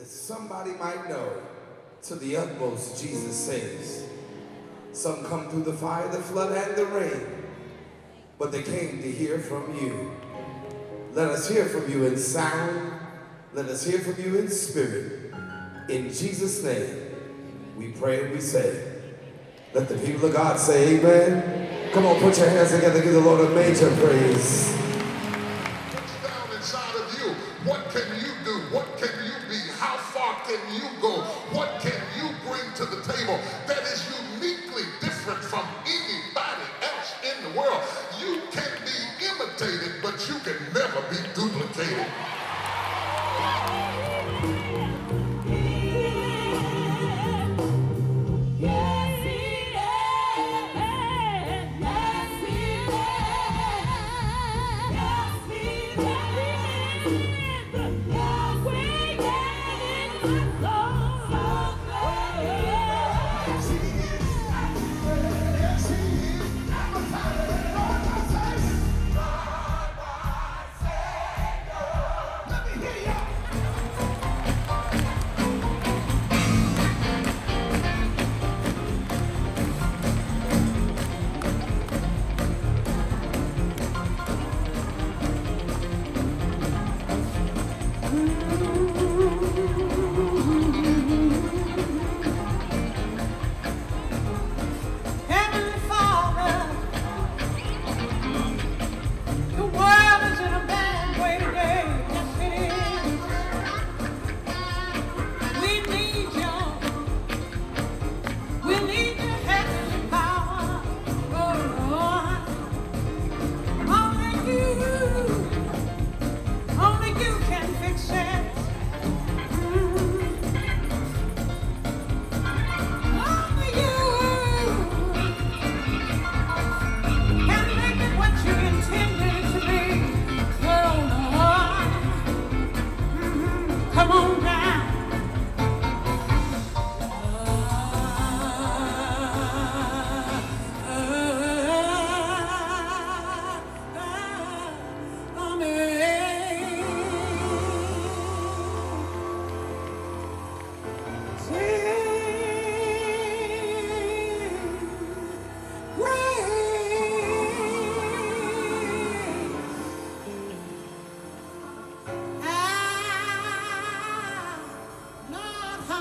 that somebody might know to the utmost Jesus saves. Some come through the fire, the flood, and the rain, but they came to hear from you. Let us hear from you in sound. Let us hear from you in spirit. In Jesus' name, we pray and we say, let the people of God say amen. Come on, put your hands together, give the Lord a major praise. To the table. That Heavenly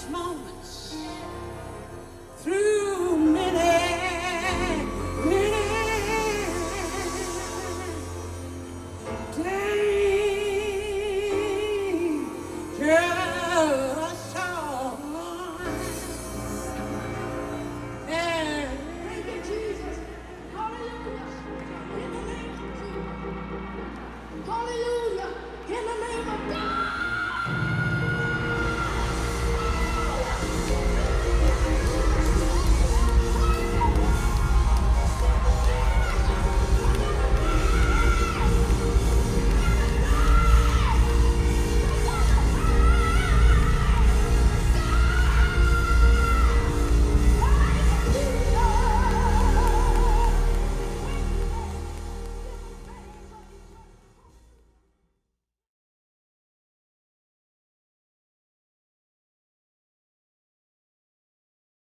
dangerous moments, through